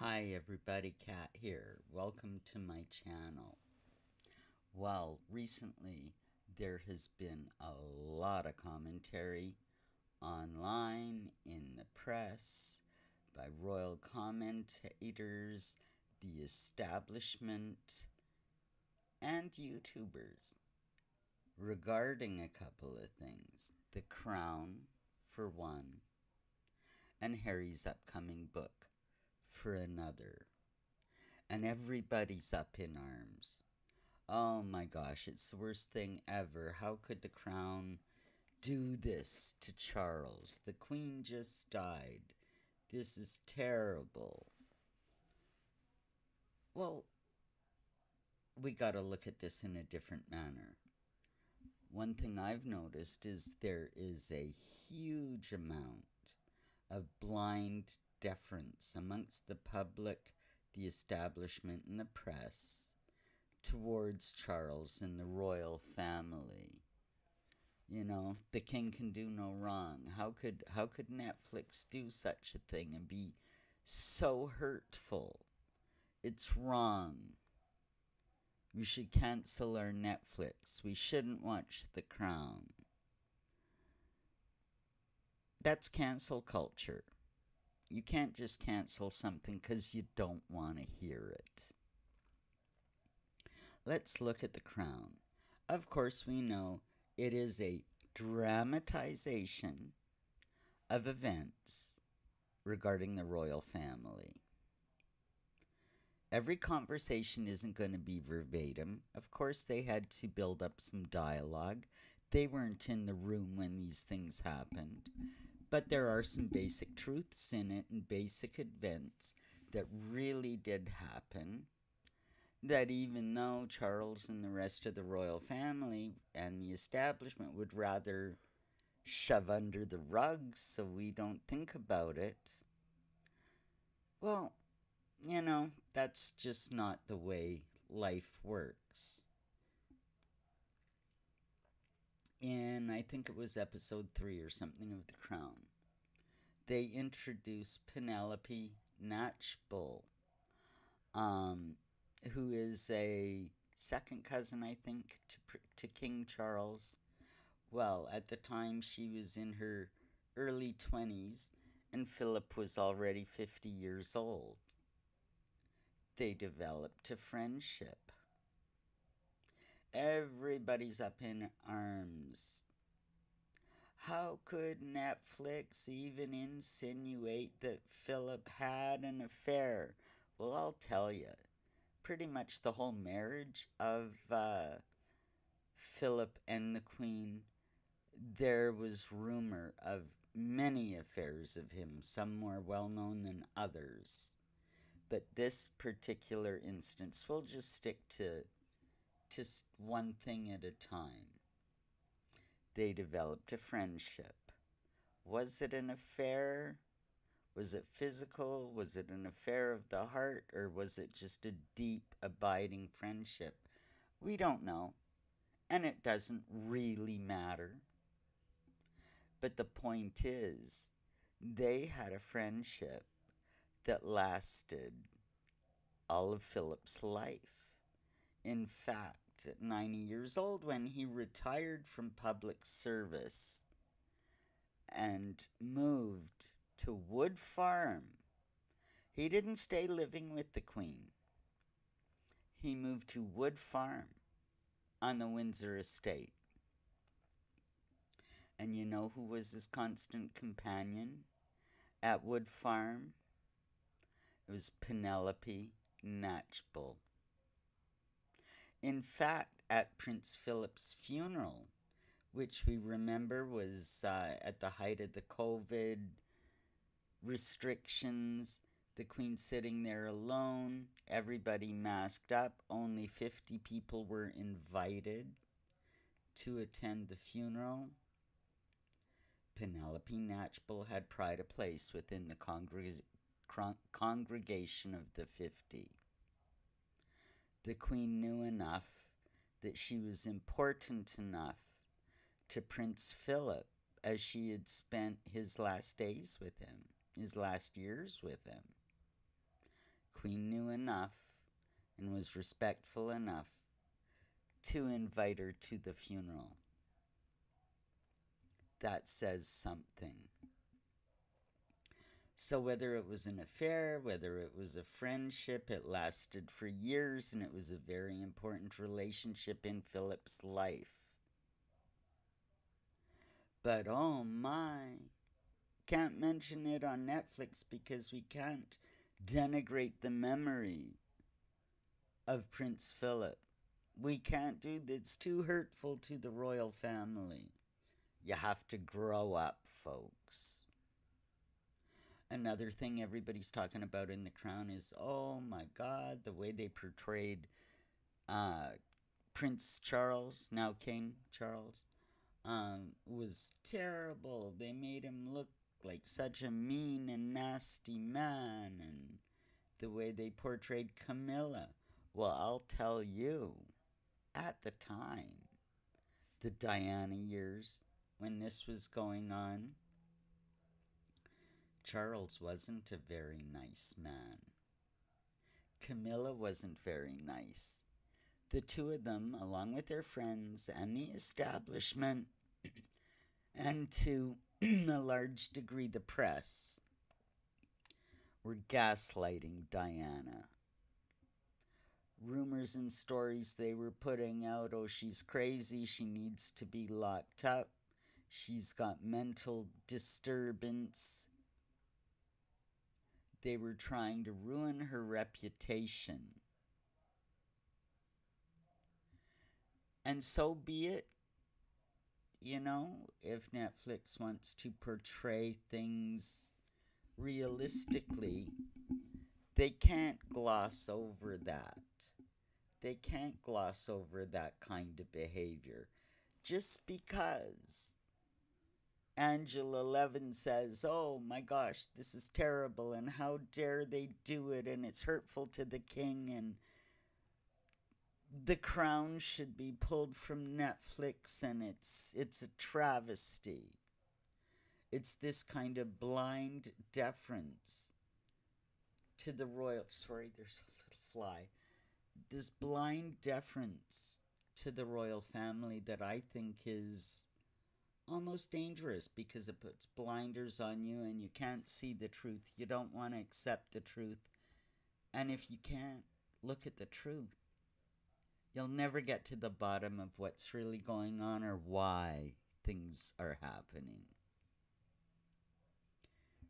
Hi everybody, Kat here. Welcome to my channel. Well, recently there has been a lot of commentary online, in the press, by royal commentators, the establishment, and YouTubers regarding a couple of things. The Crown, for one, and Harry's upcoming book for another. And everybody's up in arms. Oh my gosh, it's the worst thing ever. How could the crown do this to Charles? The queen just died. This is terrible. Well, we got to look at this in a different manner. One thing I've noticed is there is a huge amount of blind deference amongst the public, the establishment, and the press towards Charles and the royal family. You know, the king can do no wrong. How could how could Netflix do such a thing and be so hurtful? It's wrong. We should cancel our Netflix. We shouldn't watch The Crown. That's cancel culture you can't just cancel something because you don't want to hear it. Let's look at The Crown. Of course, we know it is a dramatization of events regarding the royal family. Every conversation isn't going to be verbatim. Of course, they had to build up some dialogue. They weren't in the room when these things happened. But there are some basic truths in it and basic events that really did happen. That even though Charles and the rest of the royal family and the establishment would rather shove under the rug so we don't think about it, well, you know, that's just not the way life works. In I think it was episode three or something of The Crown, they introduced Penelope Knatchbull, um, who is a second cousin, I think, to, to King Charles. Well, at the time she was in her early 20s and Philip was already 50 years old. They developed a friendship. Everybody's up in arms. How could Netflix even insinuate that Philip had an affair? Well, I'll tell you. Pretty much the whole marriage of uh, Philip and the Queen, there was rumor of many affairs of him, some more well known than others. But this particular instance, we'll just stick to just one thing at a time. They developed a friendship. Was it an affair? Was it physical? Was it an affair of the heart? Or was it just a deep, abiding friendship? We don't know. And it doesn't really matter. But the point is, they had a friendship that lasted all of Philip's life. In fact, at 90 years old, when he retired from public service and moved to Wood Farm, he didn't stay living with the Queen. He moved to Wood Farm on the Windsor estate. And you know who was his constant companion at Wood Farm? It was Penelope Knatchbull. In fact, at Prince Philip's funeral, which we remember was uh, at the height of the COVID restrictions, the Queen sitting there alone, everybody masked up, only 50 people were invited to attend the funeral. Penelope Knatchbull had pride of place within the congreg congregation of the 50 the queen knew enough that she was important enough to Prince Philip as she had spent his last days with him, his last years with him. Queen knew enough and was respectful enough to invite her to the funeral. That says something. So, whether it was an affair, whether it was a friendship, it lasted for years and it was a very important relationship in Philip's life. But oh my, can't mention it on Netflix because we can't denigrate the memory of Prince Philip. We can't do that. It's too hurtful to the royal family. You have to grow up, folks. Another thing everybody's talking about in The Crown is oh my God, the way they portrayed uh, Prince Charles, now King Charles, um, was terrible. They made him look like such a mean and nasty man, and the way they portrayed Camilla. Well, I'll tell you, at the time, the Diana years, when this was going on, Charles wasn't a very nice man. Camilla wasn't very nice. The two of them, along with their friends and the establishment, and to a large degree the press, were gaslighting Diana. Rumors and stories they were putting out oh, she's crazy, she needs to be locked up, she's got mental disturbance. They were trying to ruin her reputation. And so be it you know, if Netflix wants to portray things realistically, they can't gloss over that. They can't gloss over that kind of behavior. Just because Angela Levin says, Oh my gosh, this is terrible, and how dare they do it, and it's hurtful to the king, and the crown should be pulled from Netflix and it's it's a travesty. It's this kind of blind deference to the royal sorry, there's a little fly. This blind deference to the royal family that I think is almost dangerous because it puts blinders on you and you can't see the truth. You don't want to accept the truth. And if you can't look at the truth, you'll never get to the bottom of what's really going on or why things are happening.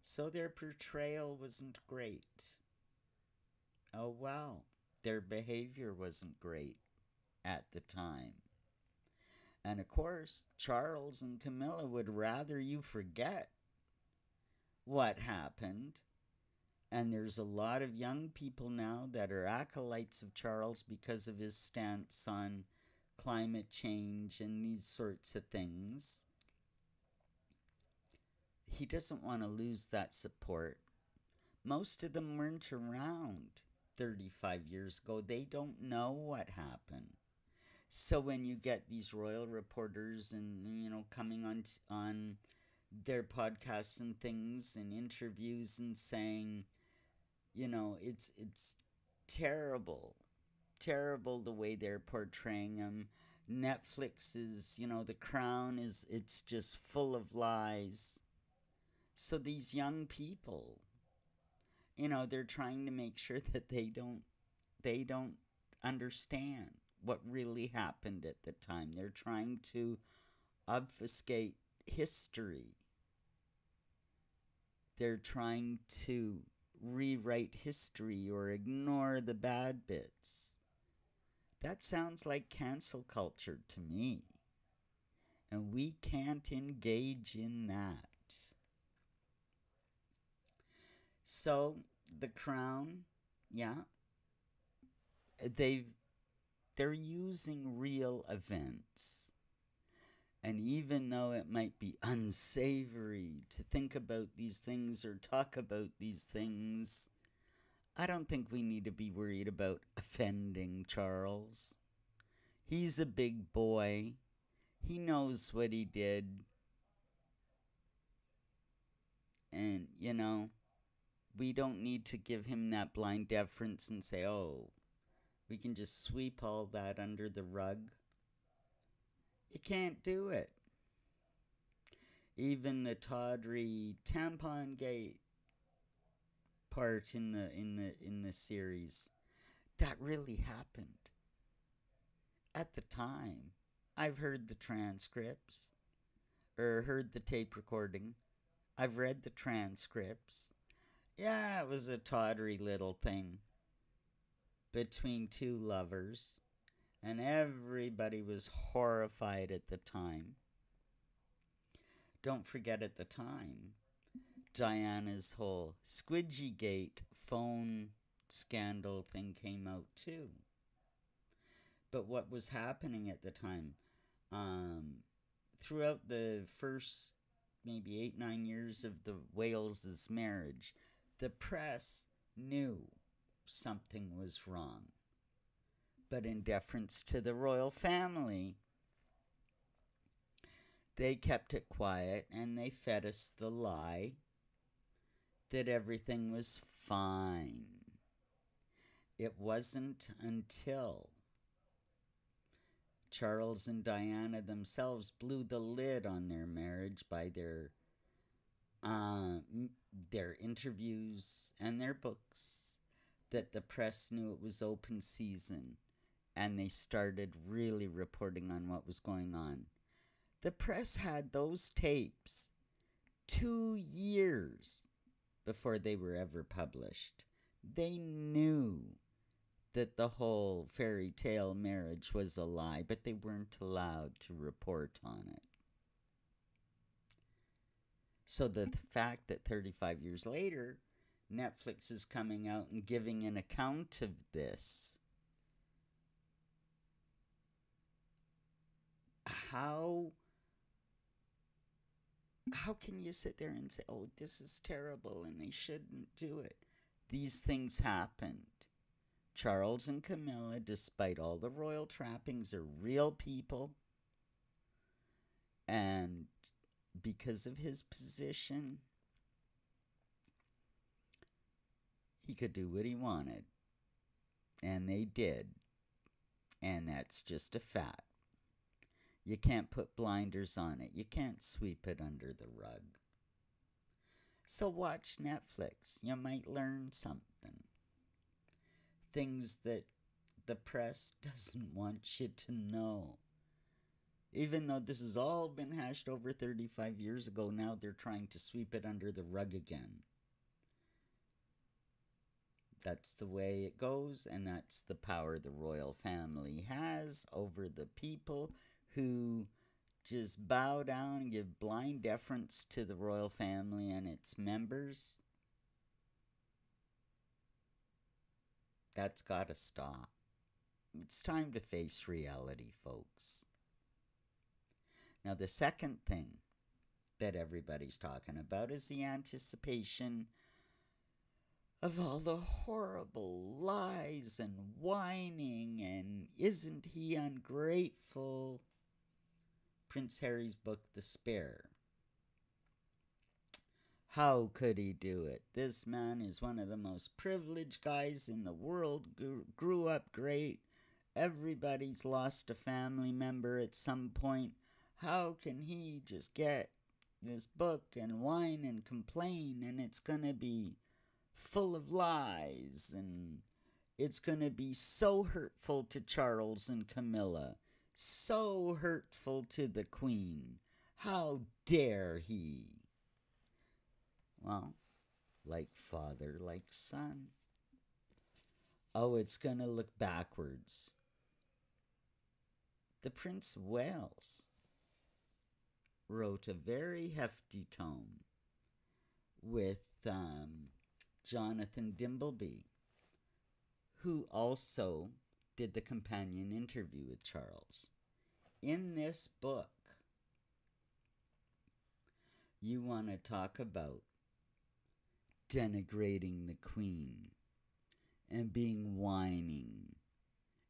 So their portrayal wasn't great. Oh well, their behavior wasn't great at the time. And of course, Charles and Camilla would rather you forget what happened and there's a lot of young people now that are acolytes of Charles because of his stance on climate change and these sorts of things. He doesn't want to lose that support. Most of them weren't around 35 years ago. They don't know what happened. So when you get these royal reporters and you know coming on on their podcasts and things and interviews and saying you know, it's it's terrible, terrible the way they're portraying him. Netflix is, you know, The Crown is it's just full of lies. So these young people, you know, they're trying to make sure that they don't they don't understand what really happened at the time. They're trying to obfuscate history. They're trying to rewrite history or ignore the bad bits. That sounds like cancel culture to me. And we can't engage in that. So, the crown, yeah, they've they're using real events and even though it might be unsavory to think about these things or talk about these things, I don't think we need to be worried about offending Charles. He's a big boy. He knows what he did. And, you know, we don't need to give him that blind deference and say, oh, we can just sweep all that under the rug. You can't do it. Even the tawdry tampon gate part in the in the in the series that really happened at the time i've heard the transcripts or heard the tape recording i've read the transcripts yeah it was a tawdry little thing between two lovers and everybody was horrified at the time don't forget at the time Diana's whole Squidgy Gate phone scandal thing came out too. But what was happening at the time, um, throughout the first maybe eight, nine years of the Wales's marriage, the press knew something was wrong. But in deference to the royal family, they kept it quiet and they fed us the lie that everything was fine. It wasn't until Charles and Diana themselves blew the lid on their marriage by their uh, their interviews and their books that the press knew it was open season and they started really reporting on what was going on. The press had those tapes two years before they were ever published. They knew that the whole fairy tale marriage was a lie, but they weren't allowed to report on it. So the fact that 35 years later, Netflix is coming out and giving an account of this. How how can you sit there and say, oh, this is terrible and they shouldn't do it? These things happened. Charles and Camilla, despite all the royal trappings, are real people. And because of his position, he could do what he wanted. And they did. And that's just a fact. You can't put blinders on it. You can't sweep it under the rug. So watch Netflix. You might learn something. Things that the press doesn't want you to know. Even though this has all been hashed over 35 years ago, now they're trying to sweep it under the rug again. That's the way it goes, and that's the power the royal family has over the people who just bow down and give blind deference to the royal family and its members. That's got to stop. It's time to face reality, folks. Now, the second thing that everybody's talking about is the anticipation of all the horrible lies and whining and isn't he ungrateful Prince Harry's book, The Spare. How could he do it? This man is one of the most privileged guys in the world, grew up great. Everybody's lost a family member at some point. How can he just get this book and whine and complain and it's going to be full of lies and it's going to be so hurtful to Charles and Camilla so hurtful to the queen. How dare he? Well, like father, like son. Oh, it's going to look backwards. The Prince of Wales wrote a very hefty tome with um, Jonathan Dimbleby, who also did the companion interview with Charles. In this book, you want to talk about denigrating the queen and being whining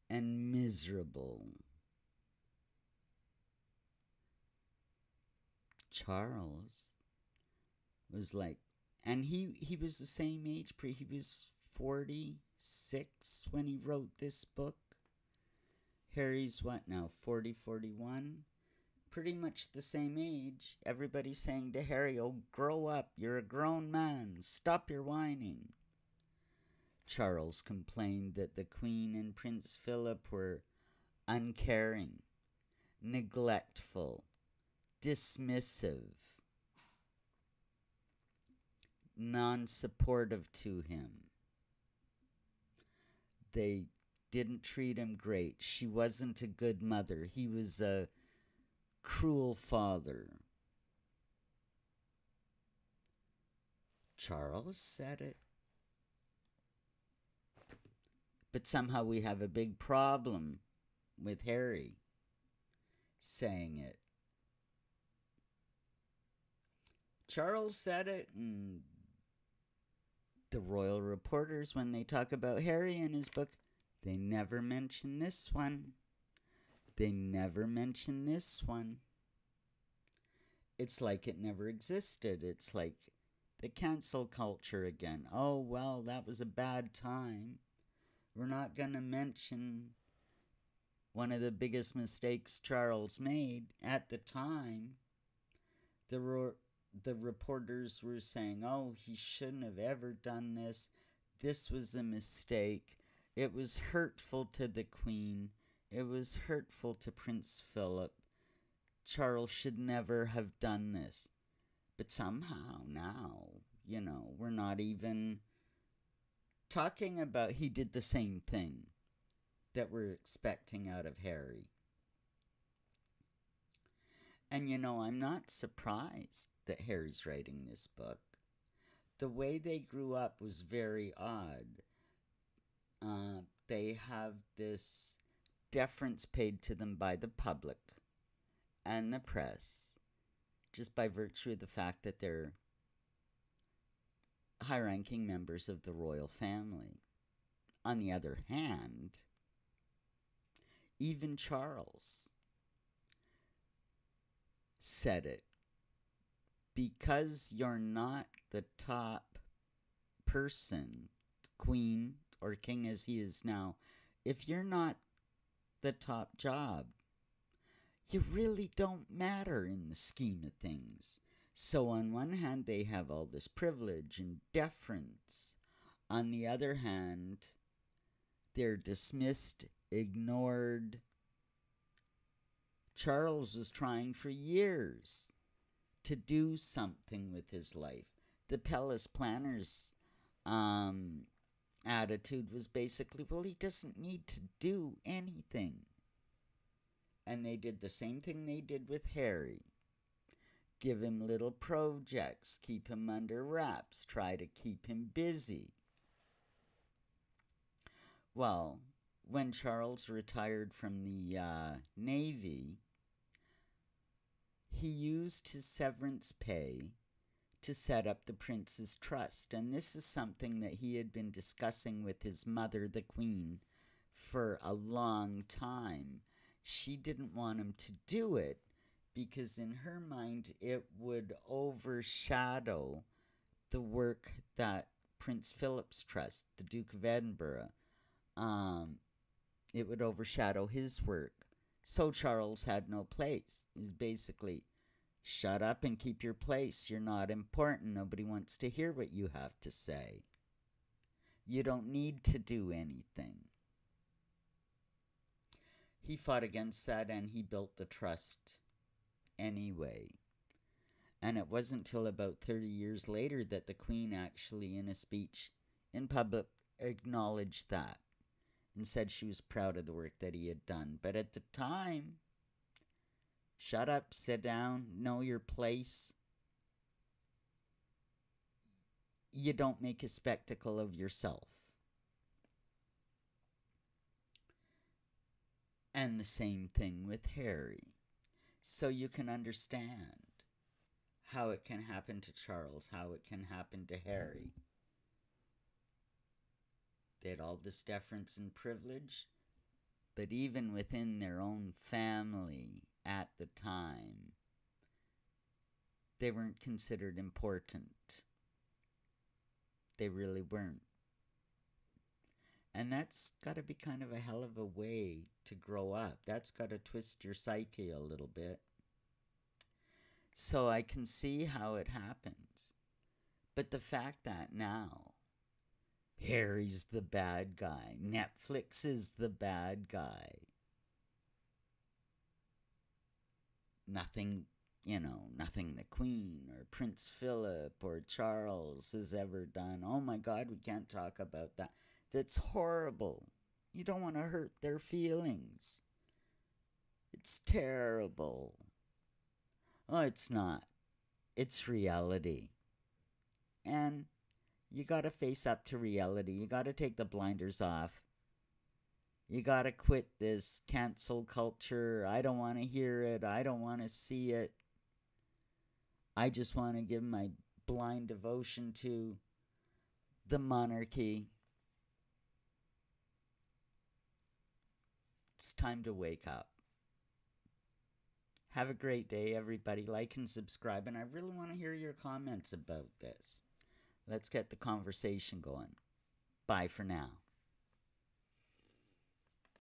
and miserable. Charles was like, and he he was the same age. He was forty six when he wrote this book. Harry's what now? 40, 41? Pretty much the same age. Everybody's saying to Harry, Oh, grow up. You're a grown man. Stop your whining. Charles complained that the Queen and Prince Philip were uncaring, neglectful, dismissive, non supportive to him. They didn't treat him great. She wasn't a good mother. He was a cruel father. Charles said it. But somehow we have a big problem with Harry saying it. Charles said it, and the royal reporters, when they talk about Harry and his book, they never mention this one. They never mention this one. It's like it never existed. It's like the cancel culture again. Oh, well, that was a bad time. We're not going to mention one of the biggest mistakes Charles made at the time. The, the reporters were saying, oh, he shouldn't have ever done this. This was a mistake. It was hurtful to the Queen. It was hurtful to Prince Philip. Charles should never have done this. But somehow now, you know, we're not even talking about he did the same thing that we're expecting out of Harry. And you know, I'm not surprised that Harry's writing this book. The way they grew up was very odd. Uh, they have this deference paid to them by the public and the press just by virtue of the fact that they're high ranking members of the royal family. On the other hand, even Charles said it. Because you're not the top person, queen or king as he is now, if you're not the top job, you really don't matter in the scheme of things. So, on one hand, they have all this privilege and deference. On the other hand, they're dismissed, ignored. Charles was trying for years to do something with his life. The Palace planners um, attitude was basically, well, he doesn't need to do anything. And they did the same thing they did with Harry give him little projects, keep him under wraps, try to keep him busy. Well, when Charles retired from the uh, Navy, he used his severance pay to set up the prince's trust. And this is something that he had been discussing with his mother, the queen, for a long time. She didn't want him to do it because, in her mind, it would overshadow the work that Prince Philip's trust, the Duke of Edinburgh, um, it would overshadow his work. So Charles had no place. He's basically Shut up and keep your place. You're not important. Nobody wants to hear what you have to say. You don't need to do anything. He fought against that and he built the trust anyway. And it wasn't till about 30 years later that the Queen actually, in a speech in public, acknowledged that and said she was proud of the work that he had done. But at the time, Shut up, sit down, know your place. You don't make a spectacle of yourself. And the same thing with Harry. So you can understand how it can happen to Charles, how it can happen to Harry. They had all this deference and privilege, but even within their own family, at the time, they weren't considered important. they really weren't. And that's got to be kind of a hell of a way to grow up. That's got to twist your psyche a little bit. So I can see how it happens. But the fact that now Harry's the bad guy, Netflix is the bad guy, nothing, you know, nothing the Queen or Prince Philip or Charles has ever done. Oh my God, we can't talk about that. That's horrible. You don't want to hurt their feelings. It's terrible. Oh, it's not. It's reality. And you got to face up to reality. You got to take the blinders off. You got to quit this cancel culture. I don't want to hear it. I don't want to see it. I just want to give my blind devotion to the monarchy. It's time to wake up. Have a great day, everybody. Like and subscribe. And I really want to hear your comments about this. Let's get the conversation going. Bye for now.